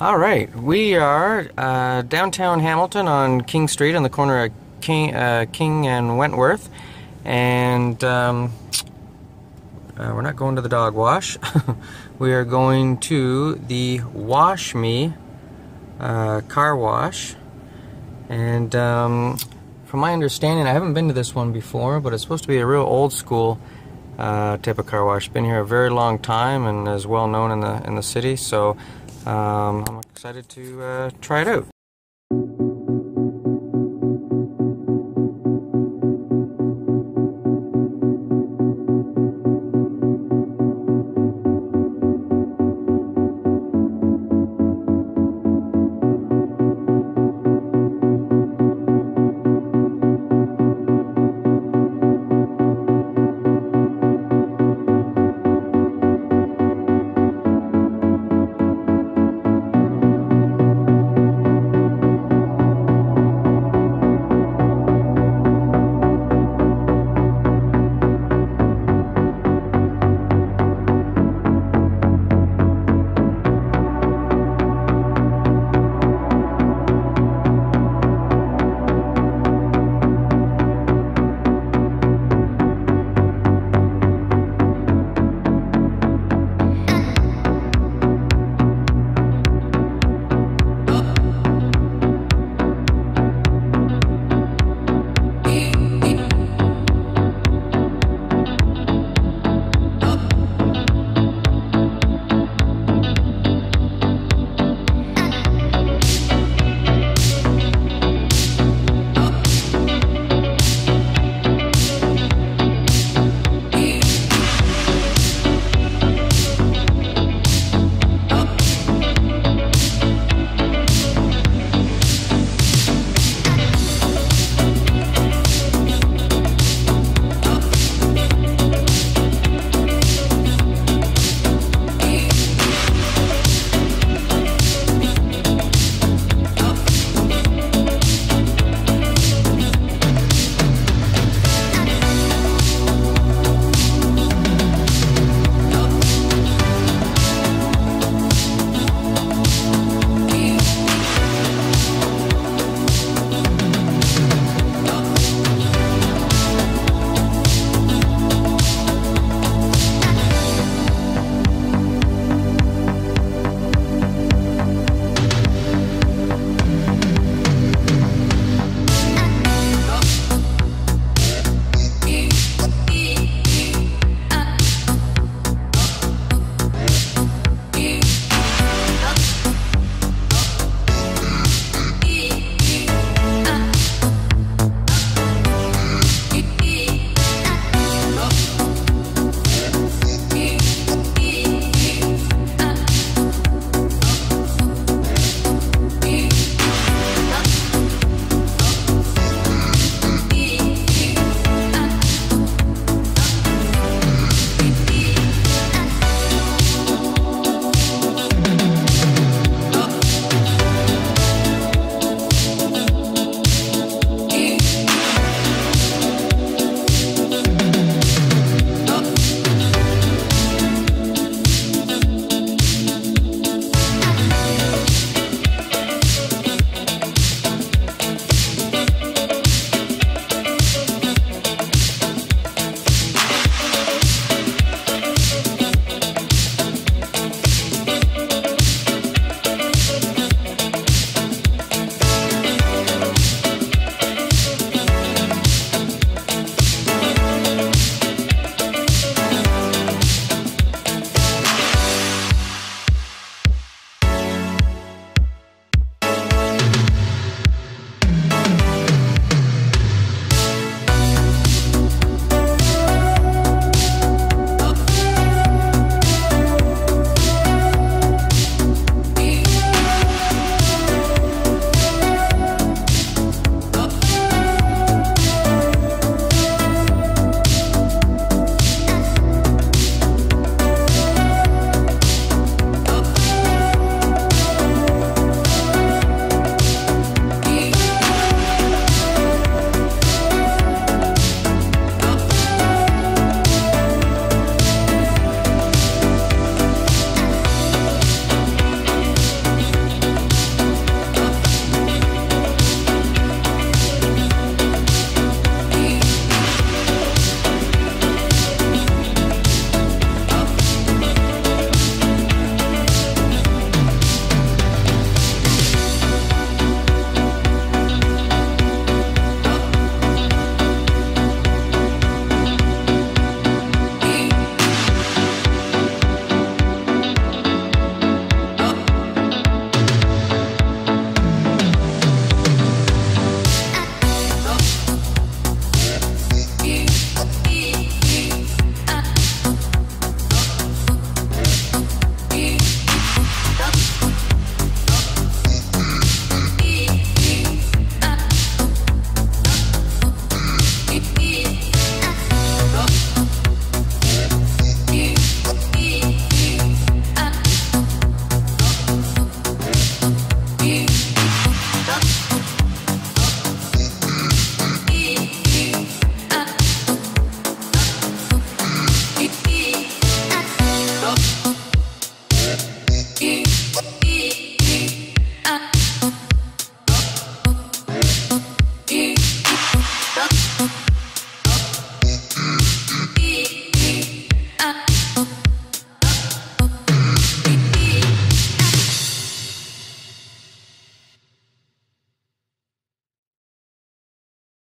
All right, we are uh, downtown Hamilton on King Street on the corner of King, uh, King and Wentworth, and um, uh, we're not going to the dog wash. we are going to the Wash Me uh, car wash, and um, from my understanding, I haven't been to this one before, but it's supposed to be a real old school uh, type of car wash. Been here a very long time and is well known in the in the city, so um, I'm excited to uh, try it out.